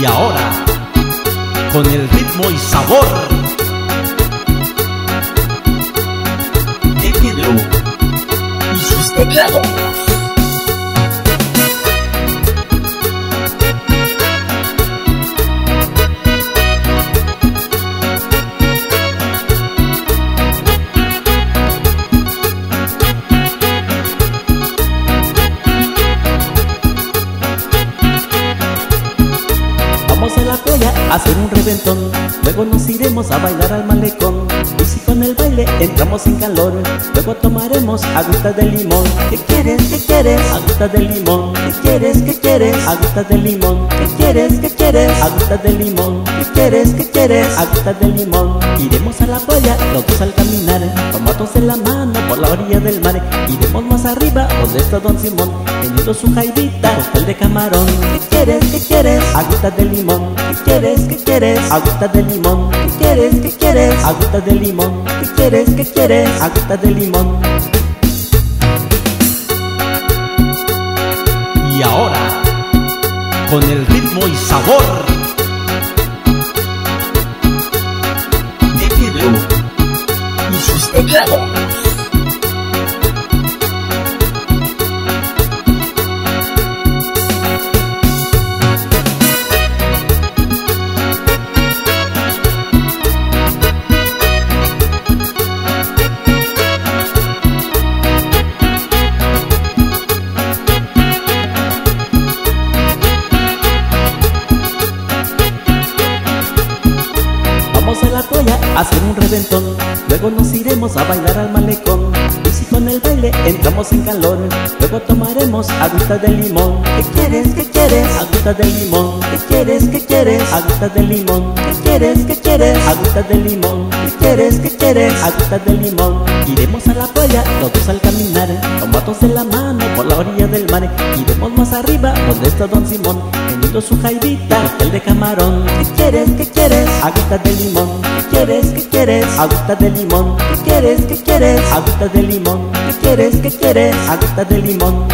Y ahora, con el ritmo y sabor de y sus. Hacer un reventón Luego nos iremos a bailar al malecón Y si con el baile entramos en calor Luego tomaremos agüita de limón ¿Qué quieres? ¿Qué quieres? Agüita de limón ¿Qué quieres? ¿Qué quieres? Agüita de limón ¿Qué quieres? ¿Qué quieres? Agüita de limón ¿Qué quieres? ¿Qué quieres? Agüita de limón Iremos a la playa los dos al caminar Tomados en la mano por la orilla del mar Iremos más arriba donde está Don Simón Teniendo su jaibita, cóctel de camarón ¿Qué quieres? ¿Qué quieres? Agüita de limón ¿Qué quieres? ¿Qué quieres? Agüita de limón ¿Qué quieres? ¿Qué quieres? Agüita de limón ¿Qué quieres? ¿Qué quieres? Agüita de limón Y ahora, con el ritmo y sabor de Pedro y sus teclados. Hacer un reventón Luego nos iremos a bailar al malecón Y si con el baile entramos en calor Luego tomaremos agüita de limón ¿Qué quieres? ¿Qué quieres? Agüita de limón ¿Qué quieres? ¿Qué quieres? Agüita de limón ¿Qué quieres? ¿Qué quieres? Agüita de limón ¿Qué quieres? ¿Qué quieres? Agüita de limón Iremos a la playa los dos al caminar Tomados de la mano por la orilla del mar Iremos más arriba donde está Don Simón Teniendo su jaibita, cóctel de camarón ¿Qué quieres? ¿Qué quieres? Agüita de limón ¿Qué quieres? ¿Qué quieres? Agüita de limón ¿Qué quieres? ¿Qué quieres? Agüita de limón ¿Qué quieres? ¿Qué quieres? Agüita de limón